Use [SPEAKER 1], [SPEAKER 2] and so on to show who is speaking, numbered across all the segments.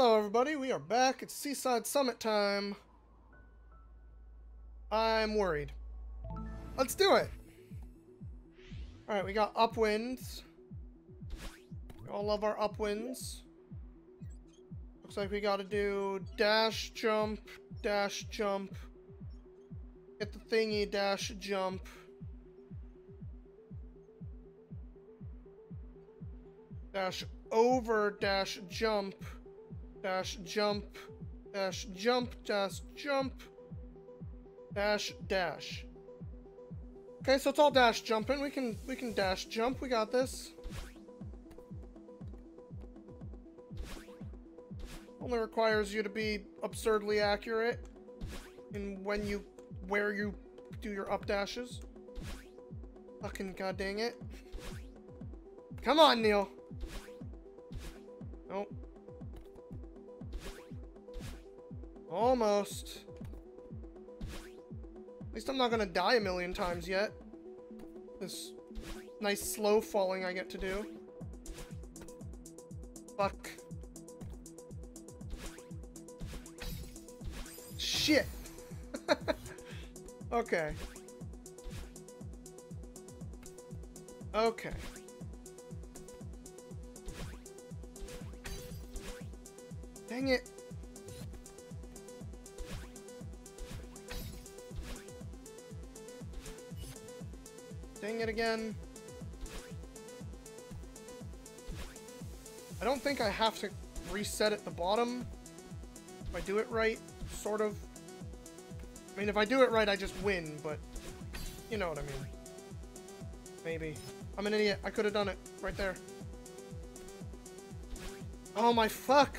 [SPEAKER 1] Hello, everybody. We are back. It's B-Side Summit time. I'm worried. Let's do it. Alright, we got upwinds. We all love our upwinds. Looks like we gotta do dash, jump, dash, jump. Get the thingy, dash, jump. Dash over, dash, jump. Dash, jump. Dash, jump, dash, jump. Dash, dash. Okay, so it's all dash jumping. We can we can dash jump. We got this. Only requires you to be absurdly accurate in when you where you do your up dashes. Fucking god dang it. Come on, Neil. Nope. Almost. At least I'm not gonna die a million times yet. This nice slow falling I get to do. Fuck. Shit. okay. Okay. Dang it. Dang it again. I don't think I have to reset at the bottom. If I do it right, sort of. I mean, if I do it right, I just win, but you know what I mean. Maybe. I'm an idiot. I could have done it right there. Oh my fuck!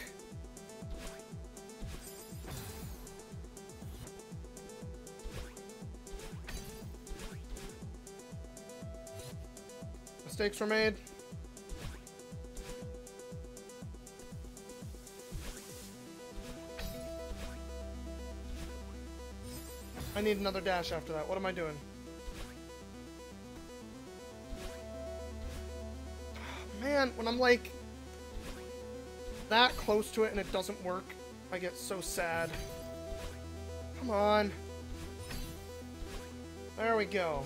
[SPEAKER 1] Mistakes were made. I need another dash after that. What am I doing? Man, when I'm like that close to it and it doesn't work, I get so sad. Come on. There we go.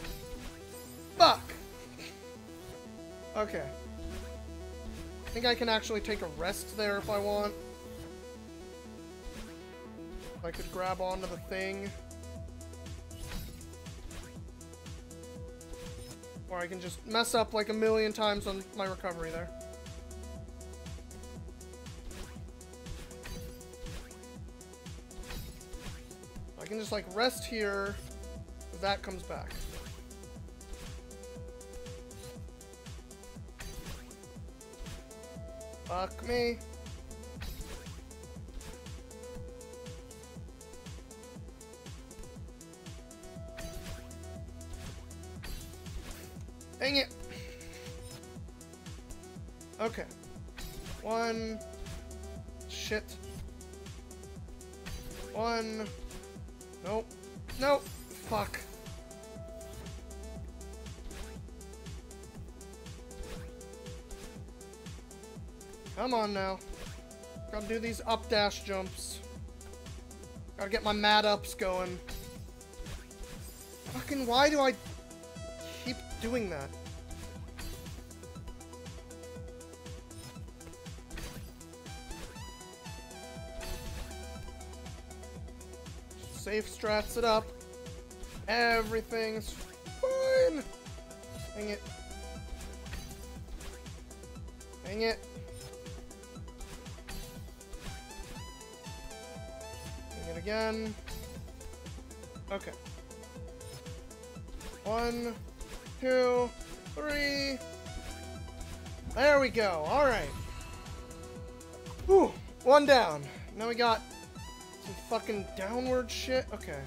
[SPEAKER 1] Fuck! Okay. I think I can actually take a rest there if I want. I could grab onto the thing. Or I can just mess up like a million times on my recovery there. I can just like rest here. That comes back. Fuck me. Dang it. Okay. One. Shit. One. Nope. Nope. Fuck. Come on now. Gotta do these up dash jumps. Gotta get my mad ups going. Fucking why do I keep doing that? Safe strats it up. Everything's fine. Dang it. Dang it. Again. Okay. One, two, three. There we go. All right. Whew. One down. Now we got some fucking downward shit. Okay.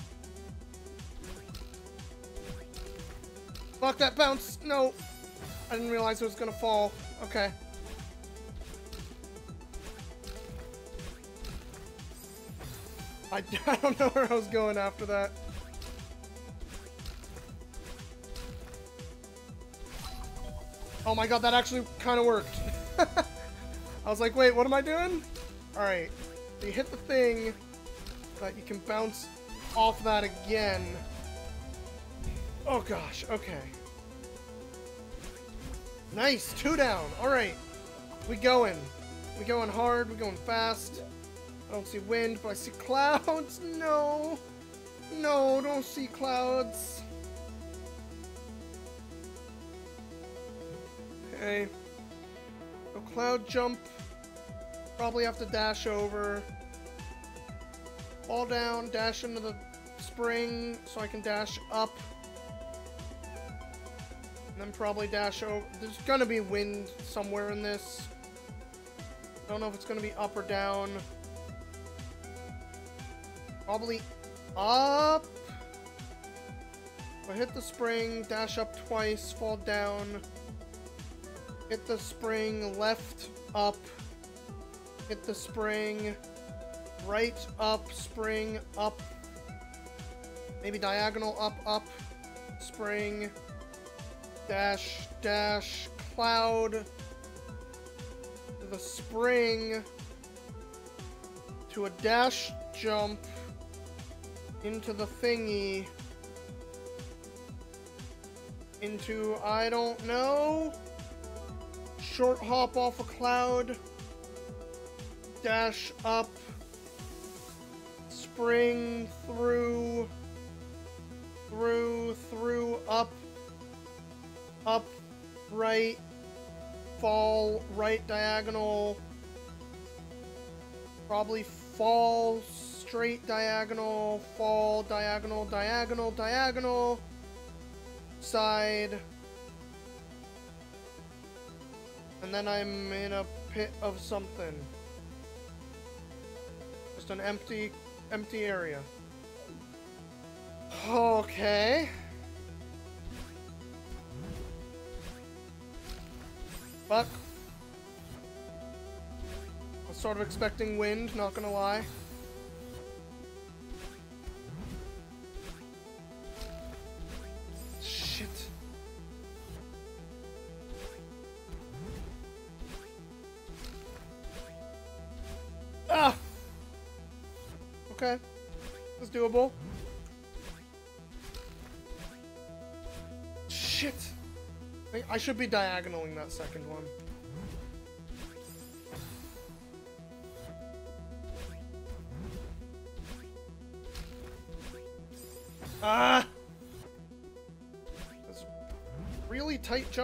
[SPEAKER 1] Fuck that bounce. No. I didn't realize it was gonna fall. Okay. I, don't know where I was going after that. Oh my god, that actually kind of worked. I was like, wait, what am I doing? Alright. You hit the thing, but you can bounce off that again. Oh gosh, okay. Nice, two down. Alright. We going. We going hard, we going fast. I don't see wind, but I see clouds. No. No, don't see clouds. Okay. So cloud jump. Probably have to dash over. Fall down, dash into the spring so I can dash up. And then probably dash over. There's gonna be wind somewhere in this. I don't know if it's gonna be up or down. Probably up. I hit the spring, dash up twice, fall down. Hit the spring, left, up. Hit the spring, right, up, spring, up. Maybe diagonal, up, up, spring, dash, dash, cloud. The spring to a dash jump into the thingy. Into I don't know. Short hop off a cloud. Dash up. Spring through. Through through up. Up right. Fall right diagonal. Probably fall straight diagonal, fall, diagonal, diagonal, diagonal, side. And then I'm in a pit of something. Just an empty, empty area. Okay. Fuck. I was sort of expecting wind, not gonna lie. Ah! Okay. That's doable. Shit! I should be diagonaling that second one.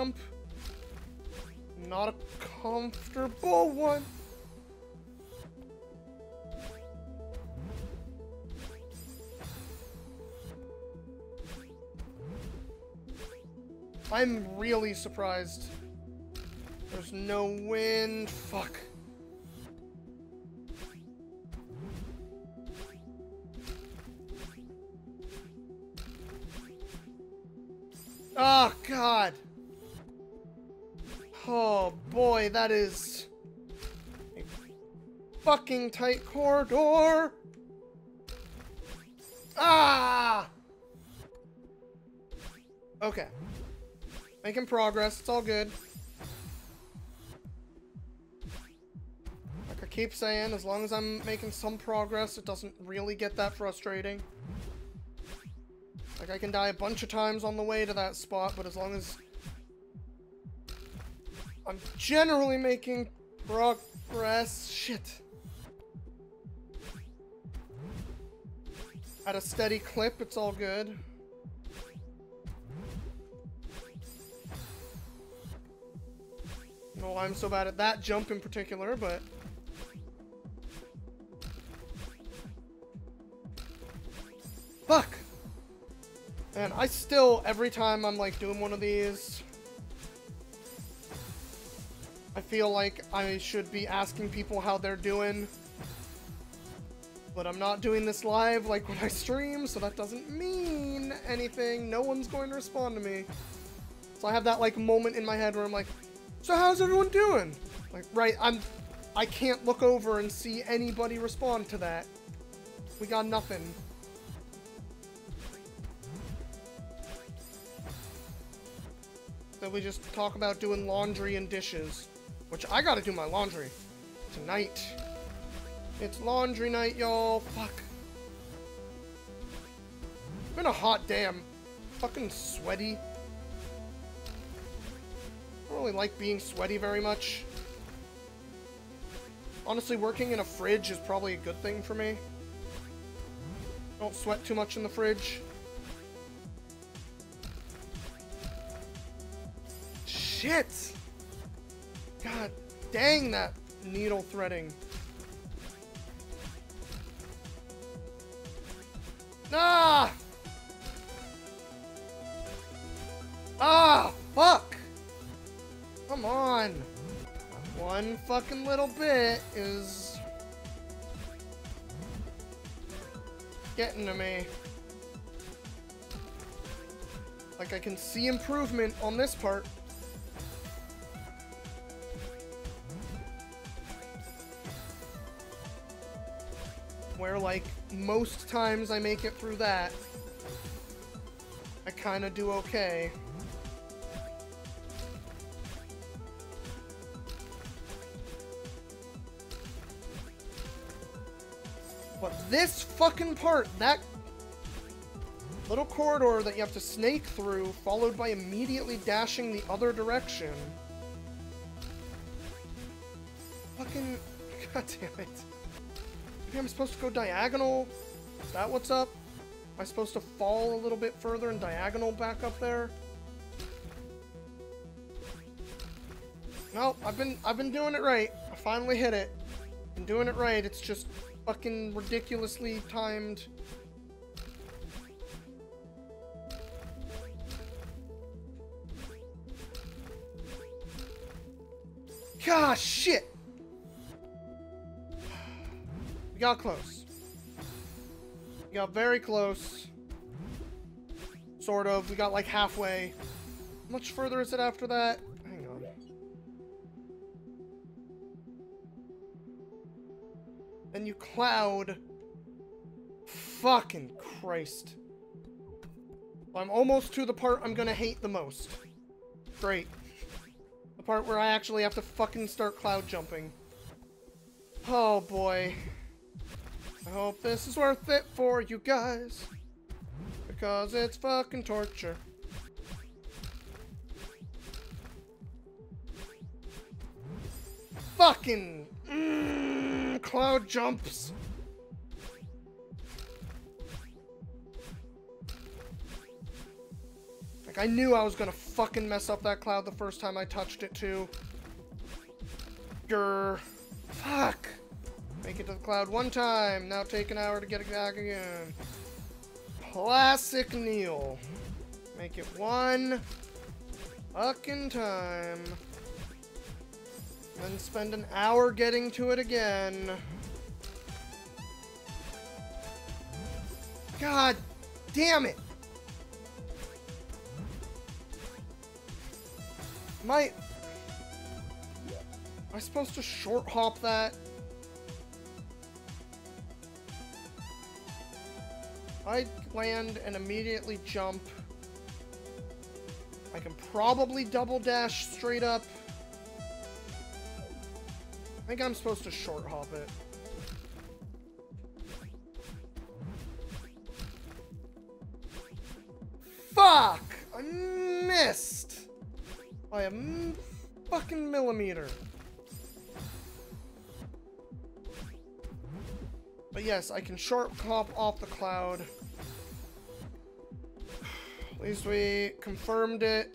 [SPEAKER 1] Jump. Not a comfortable one. I'm really surprised. There's no wind. Fuck. Oh, God. That is a fucking tight corridor. Ah! Okay. Making progress. It's all good. Like I keep saying, as long as I'm making some progress, it doesn't really get that frustrating. Like, I can die a bunch of times on the way to that spot, but as long as I'm generally making progress... Shit. At a steady clip, it's all good. why I'm so bad at that jump in particular, but... Fuck! And I still, every time I'm like doing one of these, I feel like I should be asking people how they're doing. But I'm not doing this live like when I stream, so that doesn't mean anything. No one's going to respond to me. So I have that like moment in my head where I'm like, so how's everyone doing? Like, right, I'm... I can't look over and see anybody respond to that. We got nothing. So we just talk about doing laundry and dishes. Which I gotta do my laundry. Tonight. It's laundry night, y'all. Fuck. It's been a hot day. I'm fucking sweaty. I don't really like being sweaty very much. Honestly, working in a fridge is probably a good thing for me. Don't sweat too much in the fridge. Shit! God dang that needle threading. Ah! Ah! Fuck! Come on! One fucking little bit is... getting to me. Like, I can see improvement on this part. Most times I make it through that, I kind of do okay. But this fucking part, that little corridor that you have to snake through, followed by immediately dashing the other direction. Fucking... God damn it. Maybe I'm supposed to go diagonal? Is that what's up? Am I supposed to fall a little bit further and diagonal back up there? No, I've been I've been doing it right. I finally hit it. Been doing it right. It's just fucking ridiculously timed. Gosh, shit! Got close. We got very close. Sort of. We got like halfway. How much further is it after that? Hang on. Then you cloud. Fucking Christ. I'm almost to the part I'm gonna hate the most. Great. The part where I actually have to fucking start cloud jumping. Oh boy. I hope this is worth it for you guys. Because it's fucking torture. Fucking mm, cloud jumps. Like, I knew I was gonna fucking mess up that cloud the first time I touched it, too. Grr. Fuck. Make it to the cloud one time. Now take an hour to get it back again. Classic Neil. Make it one fucking time. Then spend an hour getting to it again. God damn it. I... Am I supposed to short hop that? I land and immediately jump. I can probably double dash straight up. I think I'm supposed to short hop it. Fuck! I missed! By a fucking millimeter. But yes, I can short hop off the cloud. At least we confirmed it.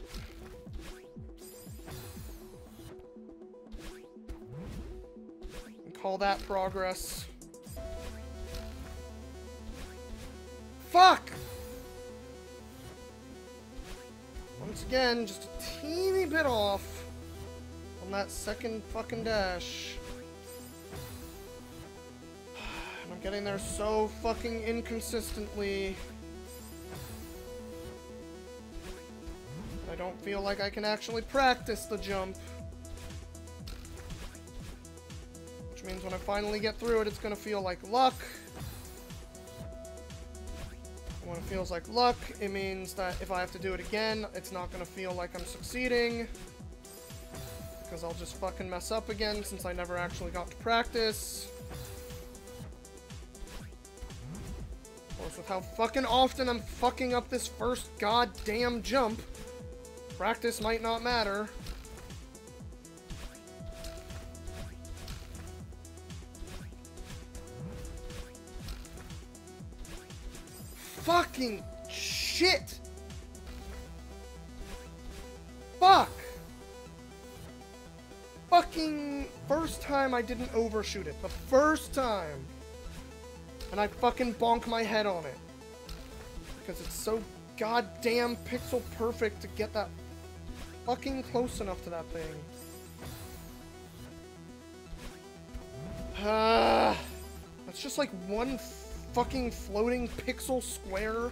[SPEAKER 1] And call that progress. Fuck! Once again, just a teeny bit off on that second fucking dash. Getting there so fucking inconsistently. I don't feel like I can actually practice the jump. Which means when I finally get through it, it's gonna feel like luck. When it feels like luck, it means that if I have to do it again, it's not gonna feel like I'm succeeding. Because I'll just fucking mess up again since I never actually got to practice. Of with how fucking often I'm fucking up this first goddamn jump, practice might not matter. Fucking shit! Fuck! Fucking first time I didn't overshoot it. The first time. And I fucking bonk my head on it. Because it's so goddamn pixel perfect to get that fucking close enough to that thing. Uh, that's just like one fucking floating pixel square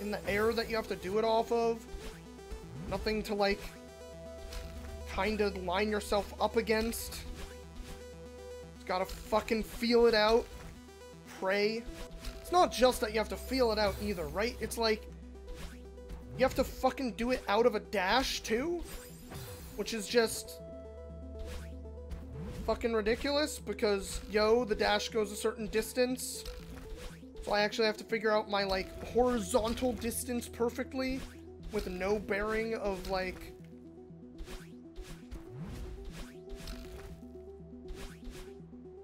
[SPEAKER 1] in the air that you have to do it off of. Nothing to like kind of line yourself up against. It's gotta fucking feel it out. It's not just that you have to feel it out either, right? It's like you have to fucking do it out of a dash too, which is just fucking ridiculous because yo, the dash goes a certain distance. So I actually have to figure out my like horizontal distance perfectly with no bearing of like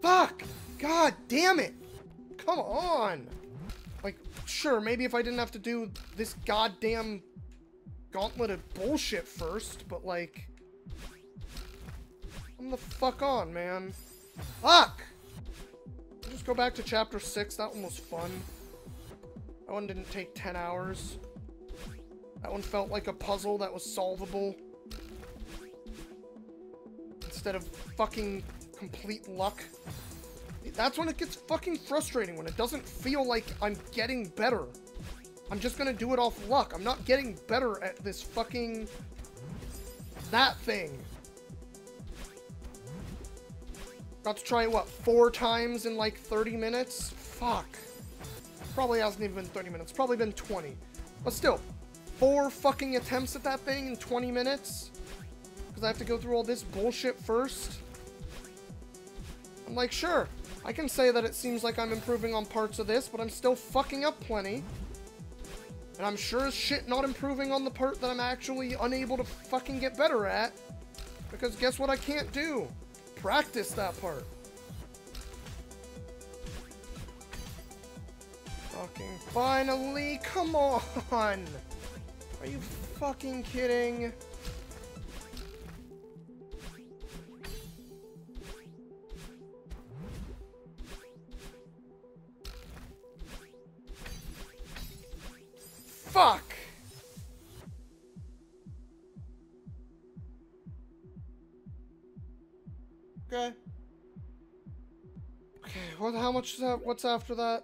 [SPEAKER 1] Fuck! God damn it! Come on! Like, sure, maybe if I didn't have to do this goddamn gauntlet of bullshit first, but like... Come the fuck on, man. Fuck! Just go back to chapter 6, that one was fun. That one didn't take 10 hours. That one felt like a puzzle that was solvable. Instead of fucking complete luck. That's when it gets fucking frustrating, when it doesn't feel like I'm getting better. I'm just gonna do it off luck. I'm not getting better at this fucking... That thing. Got to try it, what, four times in like 30 minutes? Fuck. Probably hasn't even been 30 minutes. Probably been 20. But still, four fucking attempts at that thing in 20 minutes? Because I have to go through all this bullshit first? I'm like, sure, I can say that it seems like I'm improving on parts of this, but I'm still fucking up plenty. And I'm sure as shit not improving on the part that I'm actually unable to fucking get better at. Because guess what I can't do? Practice that part. Fucking finally, come on! Are you fucking kidding? Fuck! Okay. Okay, what, how much is that? What's after that?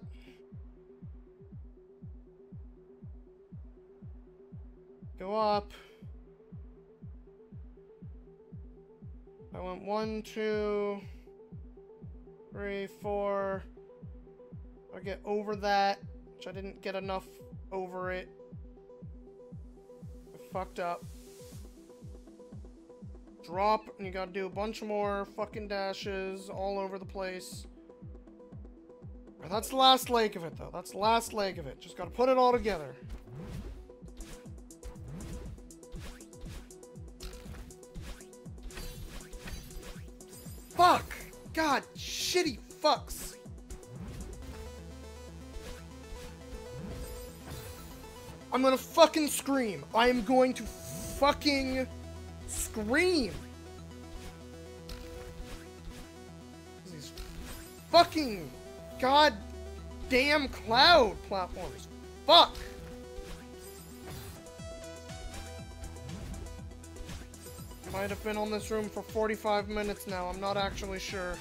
[SPEAKER 1] Go up. I went one, two, three, four. I get over that, which I didn't get enough over it fucked up. Drop, and you gotta do a bunch more fucking dashes all over the place. That's the last leg of it, though. That's the last leg of it. Just gotta put it all together. Fuck! God, shitty fucks. I'm gonna fucking scream. I am going to fucking scream. These fucking goddamn cloud platforms. Fuck. Might have been on this room for 45 minutes now. I'm not actually sure.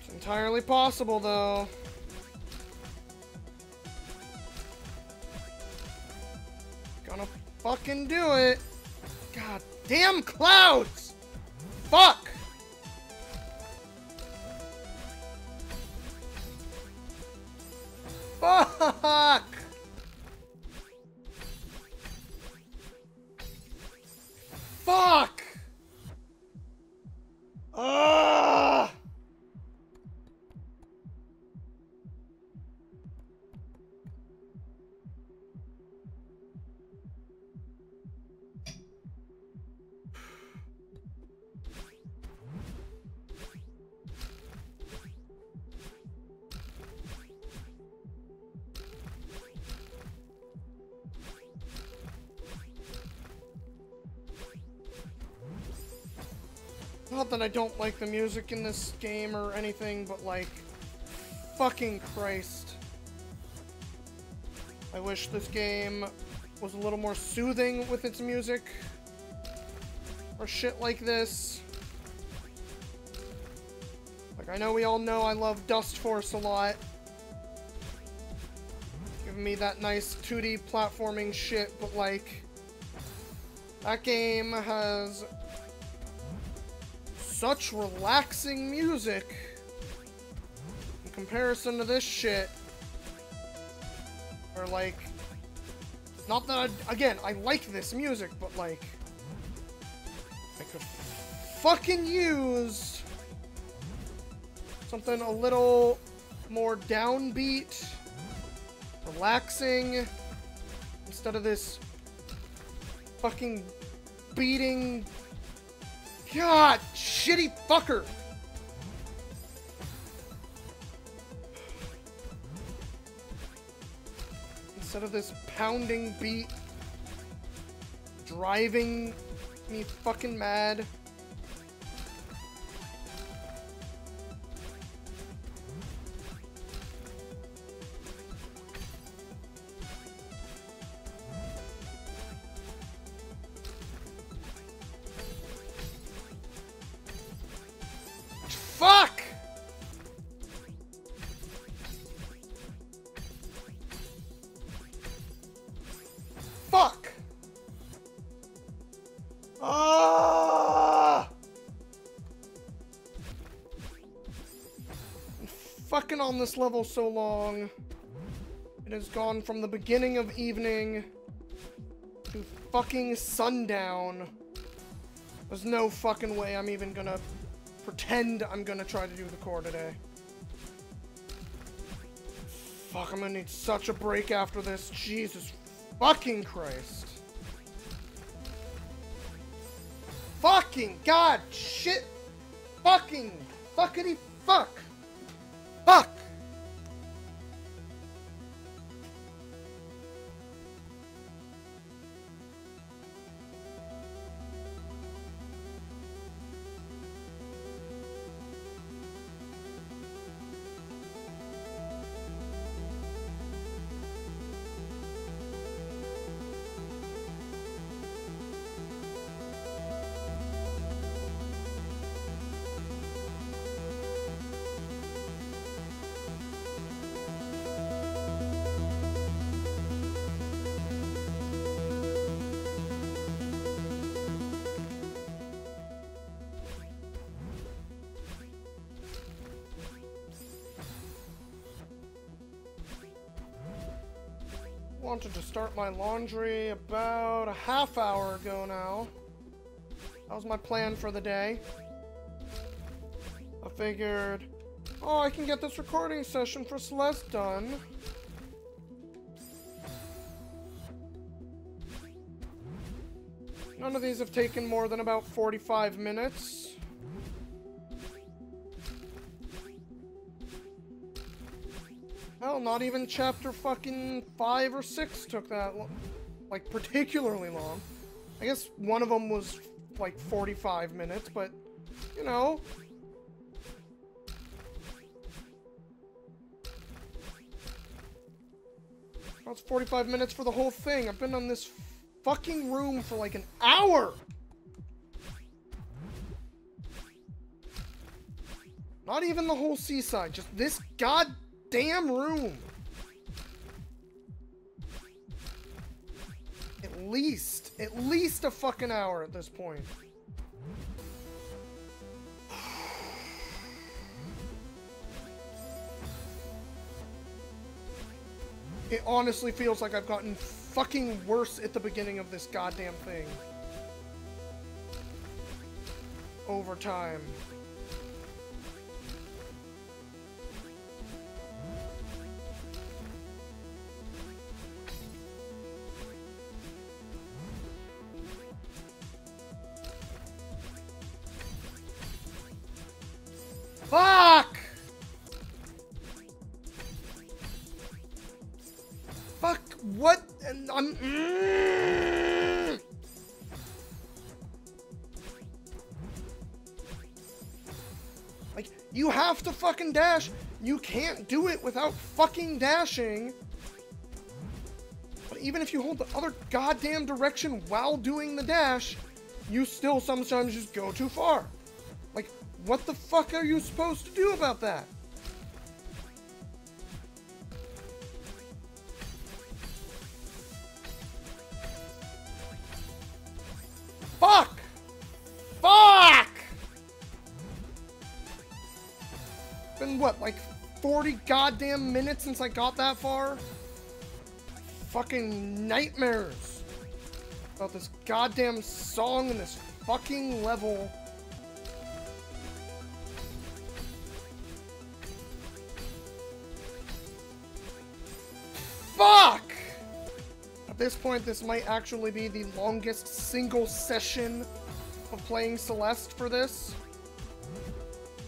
[SPEAKER 1] It's entirely possible, though. Fucking do it. God damn clouds! Fuck! Not that I don't like the music in this game or anything, but like, fucking Christ. I wish this game was a little more soothing with its music. Or shit like this. Like, I know we all know I love Dustforce a lot. Giving me that nice 2D platforming shit, but like... That game has such relaxing music in comparison to this shit. Or like, not that I, again, I like this music, but like, I could fucking use something a little more downbeat, relaxing, instead of this fucking beating God, shitty fucker. Instead of this pounding beat driving me fucking mad. Fucking on this level so long. It has gone from the beginning of evening to fucking sundown. There's no fucking way I'm even gonna pretend I'm gonna try to do the core today. Fuck, I'm gonna need such a break after this. Jesus fucking Christ. Fucking God, shit, fucking, fuckity fuck. Fuck. Wanted to start my laundry about a half hour ago now. That was my plan for the day. I figured, oh, I can get this recording session for Celeste done. None of these have taken more than about 45 minutes. Hell, not even chapter fucking 5 or 6 took that, like, particularly long. I guess one of them was, like, 45 minutes, but, you know. That's 45 minutes for the whole thing. I've been on this fucking room for like an hour! Not even the whole B-side, just this goddamn room. At least, at least a fucking hour at this point. It honestly feels like I've gotten fucking worse at the beginning of this goddamn thing. Over time. I'm... Mm. Like, you have to fucking dash. You can't do it without fucking dashing. But even if you hold the other goddamn direction while doing the dash, you still sometimes just go too far. Like, what the fuck are you supposed to do about that? Fuck! Fuck! Been what, like 40 goddamn minutes since I got that far? Fucking nightmares about this goddamn song and this fucking level. This point, this might actually be the longest single session of playing Celeste for this.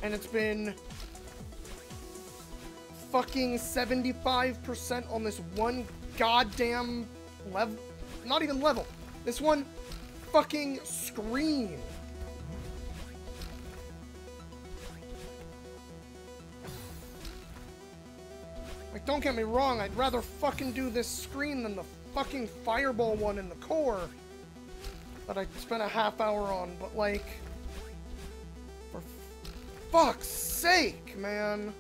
[SPEAKER 1] And it's been fucking 75% on this one goddamn level. Not even level. This one fucking screen. Like, don't get me wrong, I'd rather fucking do this screen than the fucking fireball one in the core that I spent a half hour on, but like, for fuck's sake, man.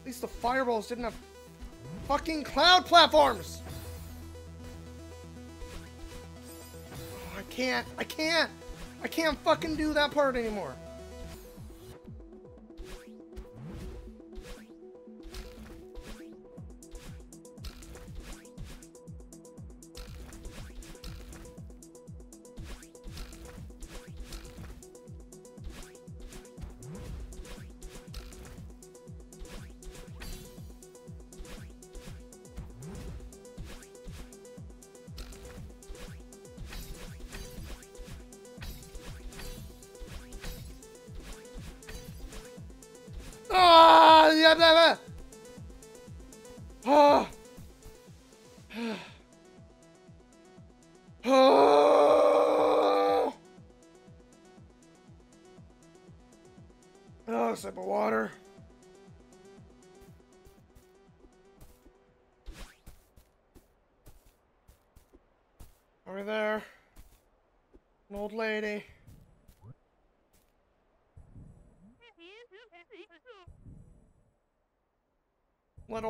[SPEAKER 1] At least the fireballs didn't have fucking cloud platforms! Oh, I can't, I can't, I can't fucking do that part anymore. Blah, blah. Ah. Ah. Oh, sip of water.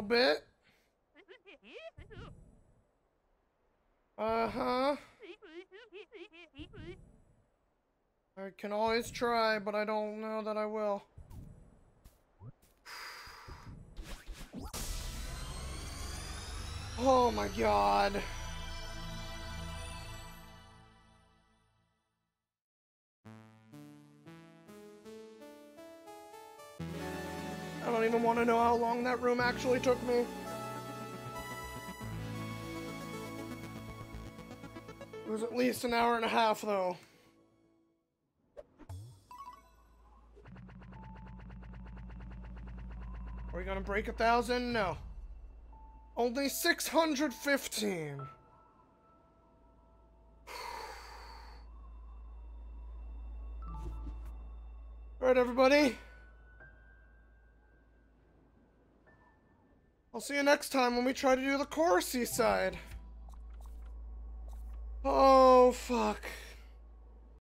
[SPEAKER 1] Bit. Uh-huh. I can always try, but I don't know that I will. Oh my god. Want to know how long that room actually took me. It was at least an hour and a half, though. Are we gonna break a thousand? No. Only 615. Alright, everybody. I'll see you next time when we try to do the core B-side. Oh, fuck.